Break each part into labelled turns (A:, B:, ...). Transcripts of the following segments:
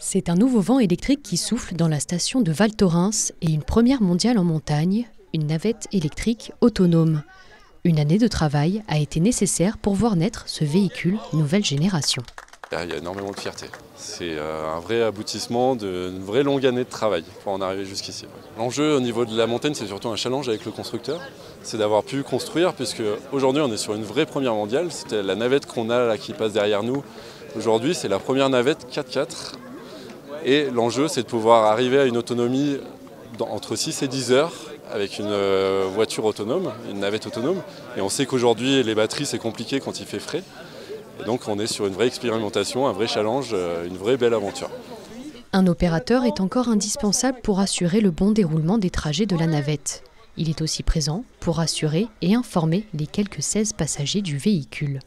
A: C'est un nouveau vent électrique qui souffle dans la station de Val Thorens et une première mondiale en montagne, une navette électrique autonome. Une année de travail a été nécessaire pour voir naître ce véhicule nouvelle génération.
B: Il y a énormément de fierté. C'est euh, un vrai aboutissement d'une vraie longue année de travail pour en arriver jusqu'ici. L'enjeu au niveau de la montagne, c'est surtout un challenge avec le constructeur. C'est d'avoir pu construire, puisque aujourd'hui on est sur une vraie première mondiale. C'était la navette qu'on a là qui passe derrière nous. Aujourd'hui, c'est la première navette 4x4 et l'enjeu, c'est de pouvoir arriver à une autonomie entre 6 et 10 heures avec une euh, voiture autonome, une navette autonome. Et on sait qu'aujourd'hui, les batteries, c'est compliqué quand il fait frais. Donc, on est sur une vraie expérimentation, un vrai challenge, euh, une vraie belle aventure.
A: Un opérateur est encore indispensable pour assurer le bon déroulement des trajets de la navette. Il est aussi présent pour assurer et informer les quelques 16 passagers du véhicule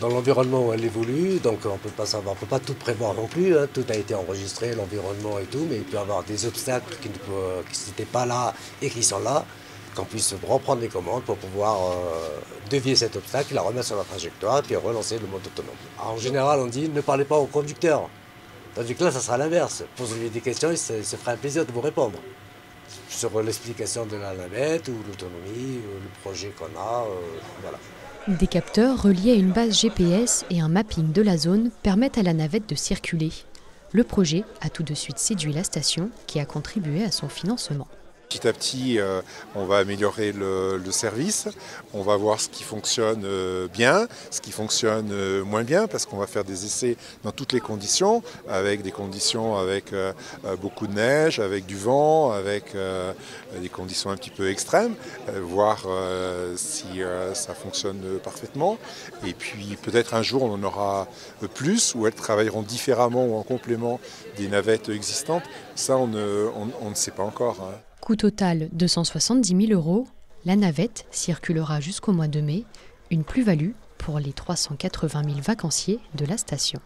C: dans l'environnement où elle évolue, donc on peut pas savoir, on peut pas tout prévoir non plus, hein. tout a été enregistré, l'environnement et tout, mais il peut y avoir des obstacles qui n'étaient pas là et qui sont là, qu'on puisse reprendre les commandes pour pouvoir euh, dévier cet obstacle, la remettre sur la trajectoire, puis relancer le mode autonome. en général, on dit ne parlez pas au conducteur. Tandis que là, ça sera l'inverse. Posez-lui des questions, il se, fera un plaisir de vous répondre sur l'explication de la navette ou l'autonomie, le projet qu'on a, euh, voilà.
A: Des capteurs reliés à une base GPS et un mapping de la zone permettent à la navette de circuler. Le projet a tout de suite séduit la station qui a contribué à son financement.
D: Petit à petit, euh, on va améliorer le, service, on va voir ce qui fonctionne euh, bien, ce qui fonctionne euh, moins bien, parce qu'on va faire des essais dans toutes les conditions, avec des conditions avec beaucoup de neige, avec du vent, avec des conditions un petit peu extrêmes, voir si ça fonctionne parfaitement. Et puis peut-être un jour on en aura plus, ou elles travailleront différemment ou en complément des navettes existantes. Ça, on ne, sait pas encore. Hein.
A: Coût total 270 000 euros, la navette circulera jusqu'au mois de mai, une plus-value pour les 380 000 vacanciers de la station.